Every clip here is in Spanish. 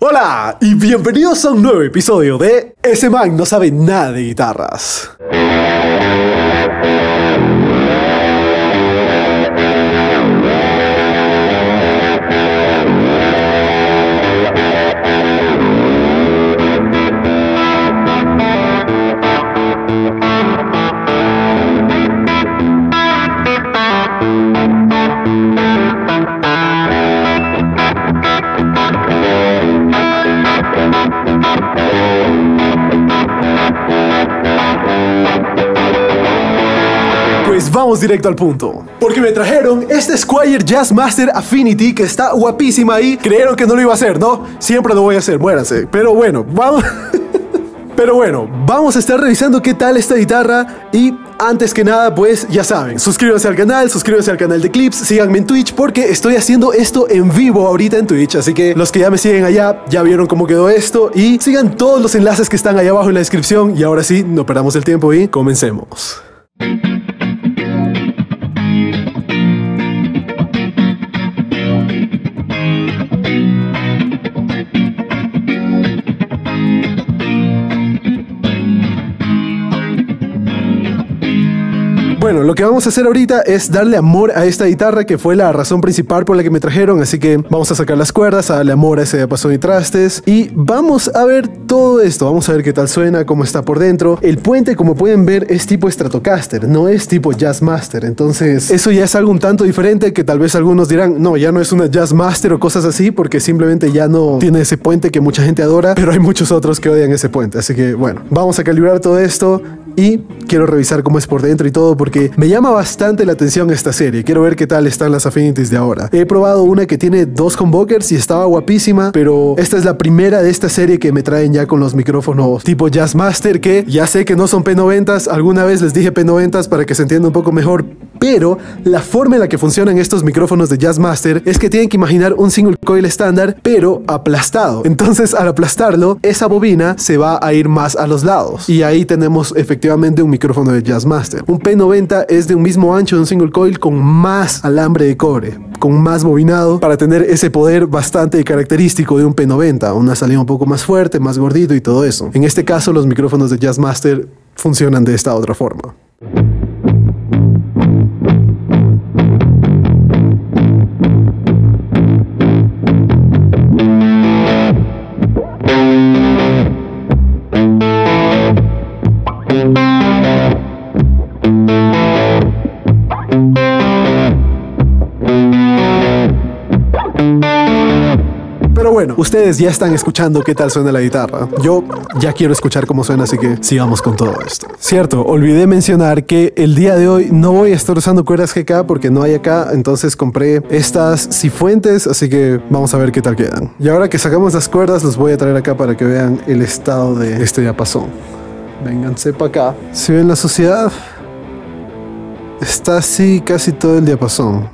Hola y bienvenidos a un nuevo episodio de Ese man no sabe nada de guitarras. Pues vamos directo al punto. Porque me trajeron este Squire Jazzmaster Affinity que está guapísima ahí. Creyeron que no lo iba a hacer, ¿no? Siempre lo voy a hacer, muéranse. Pero bueno, vamos. Pero bueno, vamos a estar revisando qué tal esta guitarra y antes que nada, pues ya saben, suscríbanse al canal, suscríbanse al canal de Clips, síganme en Twitch porque estoy haciendo esto en vivo ahorita en Twitch, así que los que ya me siguen allá ya vieron cómo quedó esto y sigan todos los enlaces que están ahí abajo en la descripción y ahora sí, no perdamos el tiempo y comencemos. Bueno, lo que vamos a hacer ahorita es darle amor a esta guitarra que fue la razón principal por la que me trajeron, así que vamos a sacar las cuerdas, a darle amor a ese diapasón y trastes y vamos a ver todo esto, vamos a ver qué tal suena, cómo está por dentro. El puente, como pueden ver, es tipo Stratocaster, no es tipo Jazzmaster, entonces eso ya es algo un tanto diferente que tal vez algunos dirán, no, ya no es una Jazzmaster o cosas así porque simplemente ya no tiene ese puente que mucha gente adora, pero hay muchos otros que odian ese puente, así que bueno, vamos a calibrar todo esto y quiero revisar cómo es por dentro y todo porque me llama bastante la atención esta serie. Quiero ver qué tal están las Affinities de ahora. He probado una que tiene dos convokers y estaba guapísima, pero esta es la primera de esta serie que me traen ya con los micrófonos tipo Jazzmaster que ya sé que no son P90s, alguna vez les dije P90s para que se entienda un poco mejor, pero la forma en la que funcionan estos micrófonos de Jazzmaster es que tienen que imaginar un single coil estándar, pero aplastado. Entonces, al aplastarlo, esa bobina se va a ir más a los lados. Y ahí tenemos efectivamente un micrófono de Jazzmaster. Un P90 es de un mismo ancho de un single coil con más alambre de cobre, con más bobinado, para tener ese poder bastante característico de un P90. Una salida un poco más fuerte, más gordito y todo eso. En este caso, los micrófonos de Jazzmaster funcionan de esta otra forma. Ustedes ya están escuchando qué tal suena la guitarra. Yo ya quiero escuchar cómo suena, así que sigamos con todo esto. Cierto, olvidé mencionar que el día de hoy no voy a estar usando cuerdas GK porque no hay acá, entonces compré estas Cifuentes, así que vamos a ver qué tal quedan. Y ahora que sacamos las cuerdas, los voy a traer acá para que vean el estado de este diapasón. Vénganse para acá. Si ven la sociedad, está así casi todo el diapasón.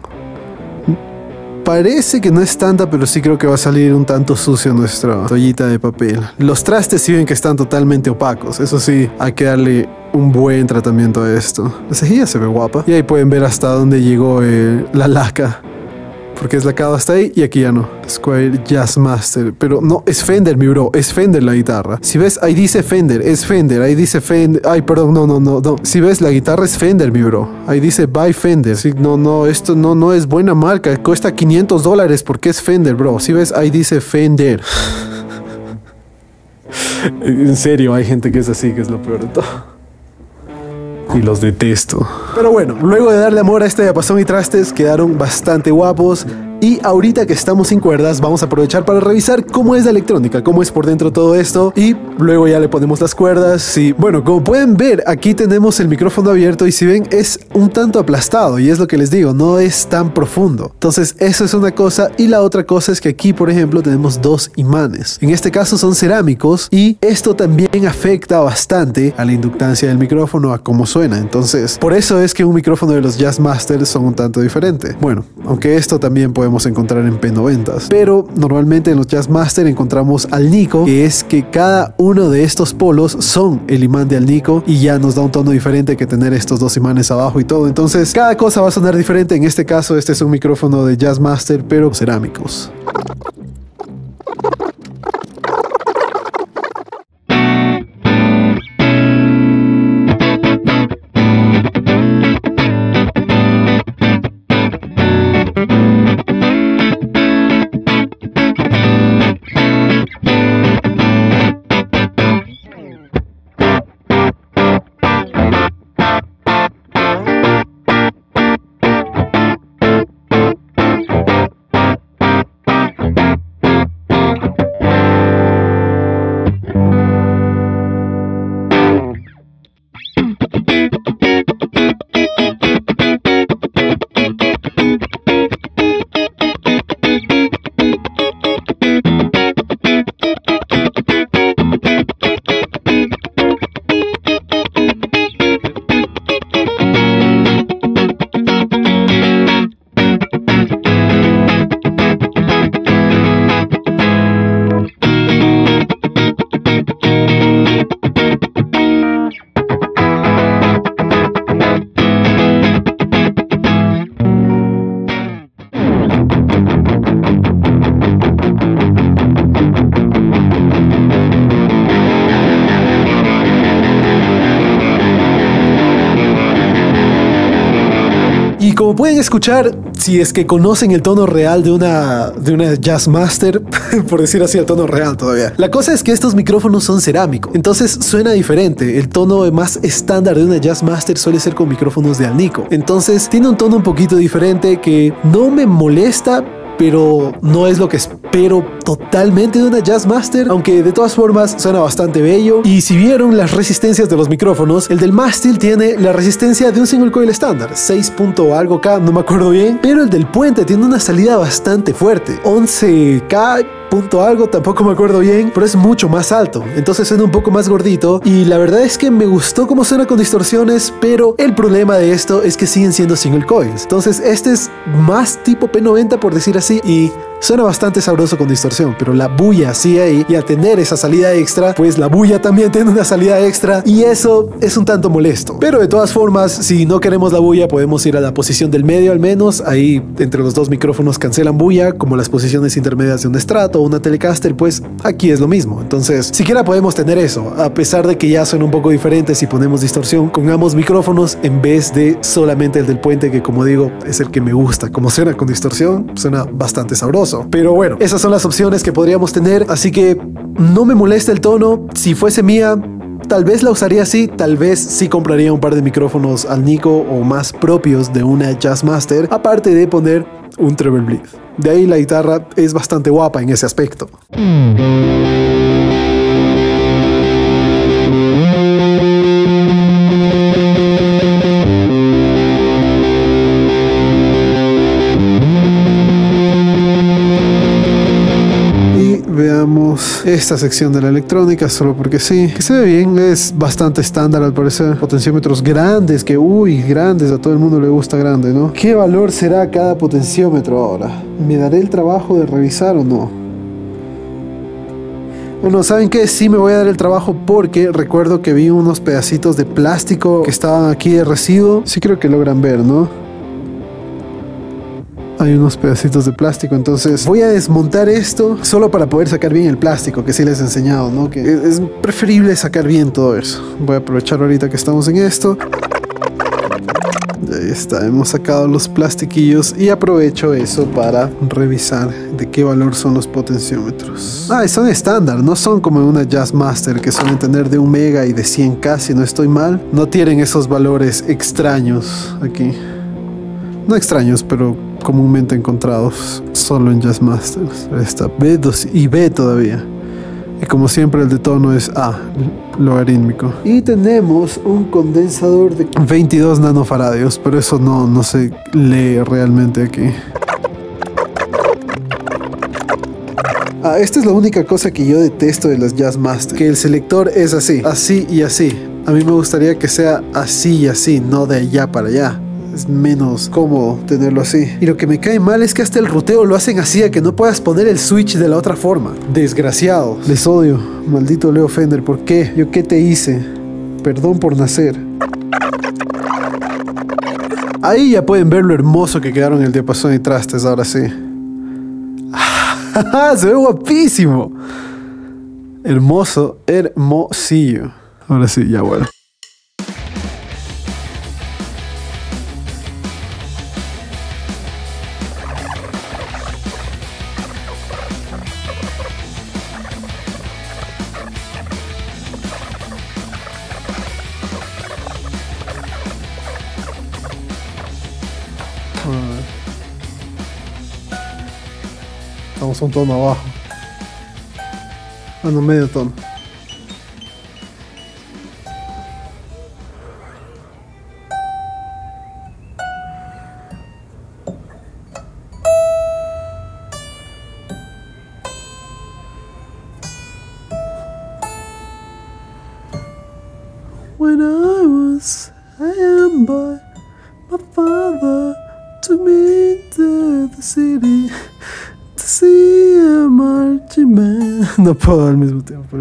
Parece que no es tanta, pero sí creo que va a salir un tanto sucio nuestra toallita de papel. Los trastes sí ven que están totalmente opacos. Eso sí, hay que darle un buen tratamiento a esto. La cejilla se ve guapa. Y ahí pueden ver hasta dónde llegó eh, la laca. Porque es lacado hasta ahí y aquí ya no. Squire Jazzmaster. Pero no, es Fender, mi bro. Es Fender la guitarra. Si ves, ahí dice Fender. Es Fender. Ahí dice Fender. Ay, perdón, no, no, no. no. Si ves, la guitarra es Fender, mi bro. Ahí dice Buy Fender. Sí, no, no, esto no, no es buena marca. Cuesta 500 dólares porque es Fender, bro. Si ves, ahí dice Fender. en serio, hay gente que es así, que es lo peor de todo y los detesto. Pero bueno, luego de darle amor a este diapasón y trastes, quedaron bastante guapos. Y ahorita que estamos sin cuerdas, vamos a aprovechar para revisar cómo es la electrónica, cómo es por dentro todo esto. Y luego ya le ponemos las cuerdas. Y bueno, como pueden ver, aquí tenemos el micrófono abierto. Y si ven, es un tanto aplastado. Y es lo que les digo, no es tan profundo. Entonces, eso es una cosa. Y la otra cosa es que aquí, por ejemplo, tenemos dos imanes. En este caso son cerámicos. Y esto también afecta bastante a la inductancia del micrófono, a cómo suena. Entonces, por eso es que un micrófono de los Jazzmasters son un tanto diferente. Bueno, aunque esto también podemos encontrar en P90. Pero normalmente en los Jazzmaster encontramos al Nico, que es que cada uno de estos polos son el imán de al Nico y ya nos da un tono diferente que tener estos dos imanes abajo y todo. Entonces cada cosa va a sonar diferente. En este caso este es un micrófono de Jazzmaster pero cerámicos. Y como pueden escuchar, si es que conocen el tono real de una, de una Jazz Master, por decir así, el tono real todavía. La cosa es que estos micrófonos son cerámicos, entonces suena diferente. El tono más estándar de una Jazz Master suele ser con micrófonos de Alnico. Entonces tiene un tono un poquito diferente que no me molesta, pero no es lo que espero totalmente de una Jazz Master, aunque de todas formas suena bastante bello. Y si vieron las resistencias de los micrófonos, el del mástil tiene la resistencia de un single coil estándar, 6. algo K, no me acuerdo bien, pero el del puente tiene una salida bastante fuerte, 11K punto algo, tampoco me acuerdo bien, pero es mucho más alto, entonces suena un poco más gordito y la verdad es que me gustó cómo suena con distorsiones, pero el problema de esto es que siguen siendo single coils, entonces este es más tipo P90 por decir así y Suena bastante sabroso con distorsión, pero la bulla sigue ahí y al tener esa salida extra, pues la bulla también tiene una salida extra y eso es un tanto molesto. Pero de todas formas, si no queremos la bulla, podemos ir a la posición del medio al menos. Ahí entre los dos micrófonos cancelan bulla, como las posiciones intermedias de un estrato o una Telecaster, pues aquí es lo mismo. Entonces, siquiera podemos tener eso, a pesar de que ya son un poco diferentes si ponemos distorsión con ambos micrófonos en vez de solamente el del puente, que como digo, es el que me gusta. Como suena con distorsión, suena bastante sabroso. Pero bueno, esas son las opciones que podríamos tener, así que no me molesta el tono. Si fuese mía, Tal vez la usaría así, tal vez sí compraría un par de micrófonos al Nico o más propios de una Jazzmaster, aparte de poner un treble bleed. De ahí la guitarra es bastante guapa en ese aspecto. Esta sección de la electrónica solo porque sí. Que se ve bien, es bastante estándar al parecer. Potenciómetros grandes, que uy, grandes, a todo el mundo le gusta grande, ¿no? ¿Qué valor será cada potenciómetro ahora? ¿Me daré el trabajo de revisar o no? Bueno, ¿saben qué? Sí me voy a dar el trabajo porque recuerdo que vi unos pedacitos de plástico que estaban aquí de residuo. Sí creo que logran ver, ¿no? Hay unos pedacitos de plástico. Entonces voy a desmontar esto solo para poder sacar bien el plástico que sí les he enseñado, ¿no? Que es preferible sacar bien todo eso. Voy a aprovechar ahorita que estamos en esto. Ahí está, hemos sacado los plastiquillos y aprovecho eso para revisar de qué valor son los potenciómetros. Ah, son estándar, no son como una Jazz Master que suelen tener de 1 mega y de 100k si no estoy mal. No tienen esos valores extraños aquí. No extraños, pero comúnmente encontrados solo en Jazz Masters. Está B2 y B todavía. Y como siempre el de tono es A, logarítmico. Y tenemos un condensador de 22 nanofaradios, pero eso no, no se lee realmente aquí. Ah, esta es la única cosa que yo detesto de las Jazz Masters, que el selector es así, así y así. A mí me gustaría que sea así y así, no de allá para allá es menos cómodo tenerlo así. Y lo que me cae mal es que hasta el ruteo lo hacen así a que no puedas poner el switch de la otra forma. Desgraciado. Les odio. Maldito Leo Fender. ¿Por qué? ¿Yo qué te hice? Perdón por nacer. Ahí ya pueden ver lo hermoso que quedaron el diapasón y trastes, ahora sí. Se ve guapísimo. Hermoso, hermosillo. Ahora sí, ya bueno. Estamos un tono abajo. Ah, medio tono. When I was a young boy, my father took me to the city. See a marching band. No puedo al mismo tiempo,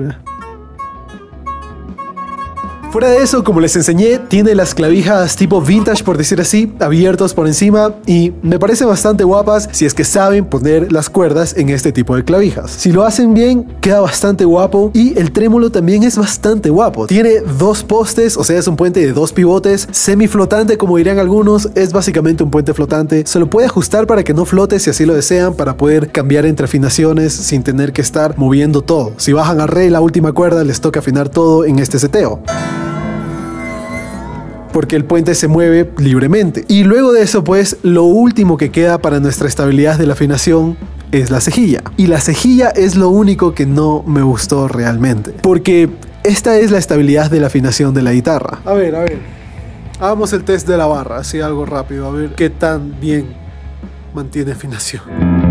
Fuera de eso, como les enseñé, tiene las clavijas tipo vintage, por decir así, abiertos por encima y me parecen bastante guapas si es que saben poner las cuerdas en este tipo de clavijas. Si lo hacen bien, queda bastante guapo y el trémolo también es bastante guapo. Tiene dos postes, o sea, es un puente de dos pivotes, semiflotante como dirían algunos, es básicamente un puente flotante. Se lo puede ajustar para que no flote si así lo desean, para poder cambiar entre afinaciones sin tener que estar moviendo todo. Si bajan a re la última cuerda, les toca afinar todo en este seteo porque el puente se mueve libremente. Y luego de eso, pues, lo último que queda para nuestra estabilidad de la afinación es la cejilla. Y la cejilla es lo único que no me gustó realmente. Porque esta es la estabilidad de la afinación de la guitarra. A ver, a ver. Hagamos el test de la barra, así algo rápido, a ver qué tan bien mantiene afinación.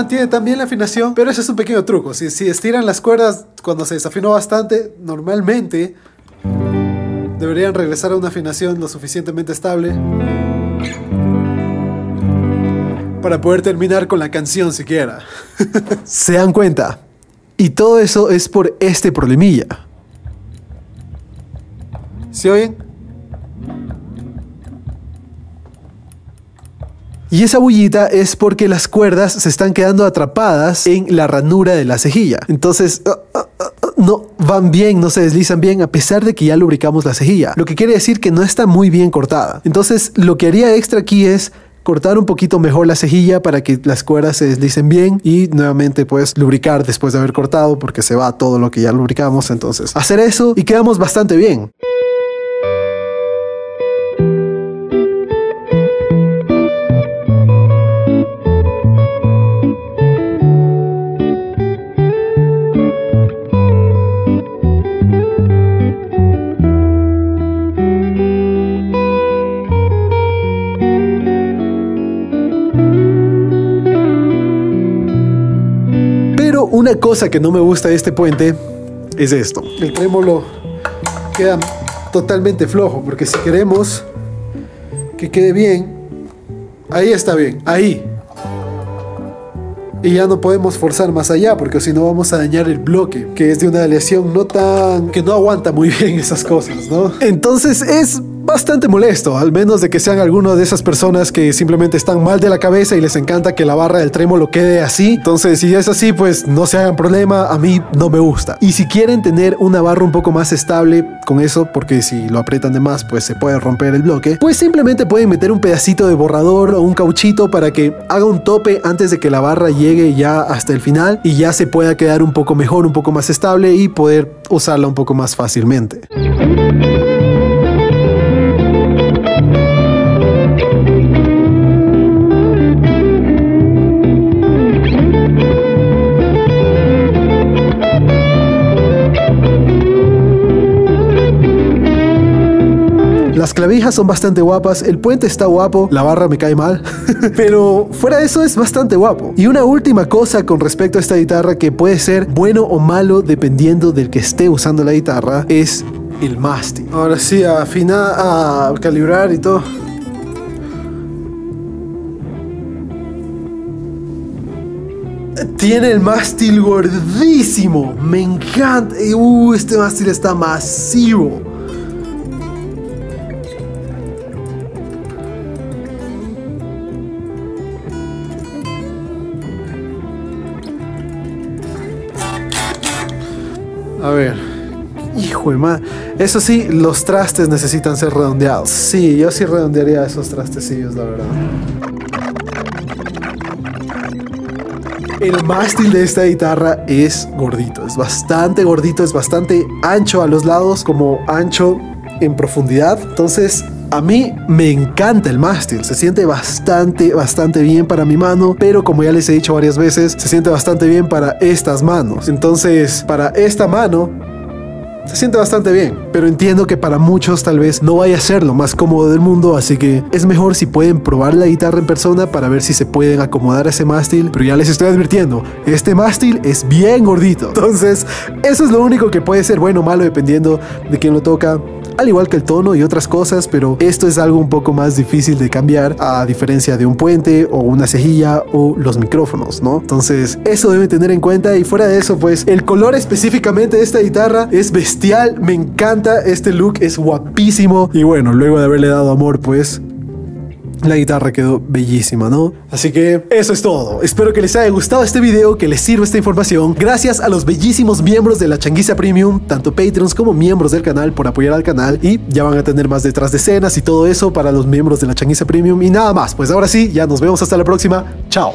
Mantiene tan bien la afinación, pero ese es un pequeño truco. Si, si estiran las cuerdas cuando se desafinó bastante, normalmente deberían regresar a una afinación lo suficientemente estable para poder terminar con la canción siquiera. se dan cuenta. Y todo eso es por este problemilla. ¿Se oyen? Y esa bullita es porque las cuerdas se están quedando atrapadas en la ranura de la cejilla. Entonces, uh, uh, uh, no van bien, no se deslizan bien a pesar de que ya lubricamos la cejilla. Lo que quiere decir que no está muy bien cortada. Entonces, lo que haría extra aquí es cortar un poquito mejor la cejilla para que las cuerdas se deslicen bien y nuevamente pues lubricar después de haber cortado porque se va todo lo que ya lubricamos. Entonces, hacer eso y quedamos bastante bien. Una cosa que no me gusta de este puente es esto. El trémolo queda totalmente flojo porque si queremos que quede bien, ahí está bien, ahí. Y ya no podemos forzar más allá porque si no vamos a dañar el bloque, que es de una aleación no tan... que no aguanta muy bien esas cosas, ¿no? Entonces es bastante molesto, al menos de que sean algunas de esas personas que simplemente están mal de la cabeza y les encanta que la barra del trémolo quede así. Entonces, si es así, pues no se hagan problema, a mí no me gusta. Y si quieren tener una barra un poco más estable con eso, porque si lo aprietan de más, pues se puede romper el bloque, pues simplemente pueden meter un pedacito de borrador o un cauchito para que haga un tope antes de que la barra llegue ya hasta el final y ya se pueda quedar un poco mejor, un poco más estable y poder usarla un poco más fácilmente. Las clavijas son bastante guapas, el puente está guapo, la barra me cae mal, pero fuera de eso es bastante guapo. Y una última cosa con respecto a esta guitarra que puede ser bueno o malo dependiendo del que esté usando la guitarra es el mástil. Ahora sí, a a calibrar y todo. Tiene el mástil gordísimo. Me encanta. Uh, este mástil está masivo. A ver. Hijo de madre. Eso sí, los trastes necesitan ser redondeados. Sí, yo sí redondearía esos trastecillos, la verdad. El mástil de esta guitarra es gordito, es bastante gordito, es bastante ancho a los lados, como ancho en profundidad. Entonces, a mí me encanta el mástil, se siente bastante, bastante bien para mi mano, pero como ya les he dicho varias veces, se siente bastante bien para estas manos. Entonces, para esta mano, se siente bastante bien, pero entiendo que para muchos tal vez no vaya a ser lo más cómodo del mundo, así que es mejor si pueden probar la guitarra en persona para ver si se pueden acomodar a ese mástil, pero ya les estoy advirtiendo, este mástil es bien gordito, entonces eso es lo único que puede ser bueno o malo dependiendo de quién lo toca al igual que el tono y otras cosas, pero esto es algo un poco más difícil de cambiar a diferencia de un puente o una cejilla o los micrófonos, ¿no? Entonces, eso deben tener en cuenta y fuera de eso, pues el color específicamente de esta guitarra es bestial, me encanta, este look es guapísimo y bueno, luego de haberle dado amor, pues la guitarra quedó bellísima, ¿no? Así que eso es todo. Espero que les haya gustado este video, que les sirva esta información. Gracias a los bellísimos miembros de la Changuisa Premium, tanto Patreons como miembros del canal por apoyar al canal y ya van a tener más detrás de escenas y todo eso para los miembros de la Changuisa Premium y nada más. Pues ahora sí, ya nos vemos hasta la próxima. Chao.